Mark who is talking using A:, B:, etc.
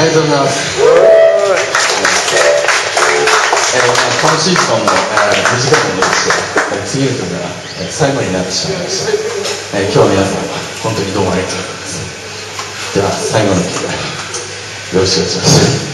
A: ありがとうございます。えー、このシーズンも、えー、短いものでして、えー、次の曲が、えー、最後になってしまいました、えー、今日は皆さん本当にどうもありがとうございます。では最後の曲よろしくお願いします。